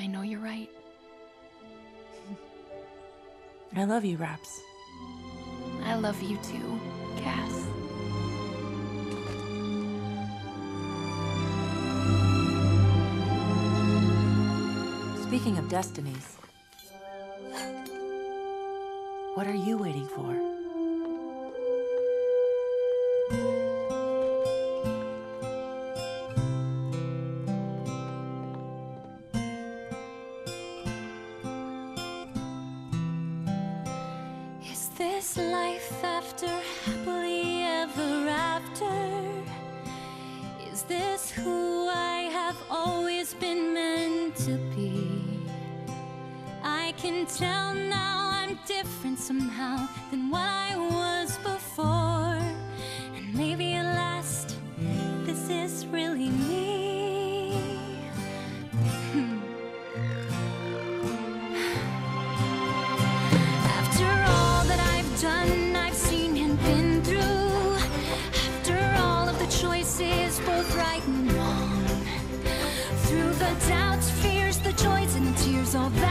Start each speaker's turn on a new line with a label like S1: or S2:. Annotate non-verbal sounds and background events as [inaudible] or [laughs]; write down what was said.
S1: I know you're right. [laughs]
S2: I love you, Raps.
S1: I love you too, Cass.
S2: Speaking of destinies, what are you waiting for?
S3: This life after happily ever after? Is this who I have always been meant to be? I can tell now I'm different somehow than what I both right and wrong. Through the doubts, fears, the joys, and the tears, all that.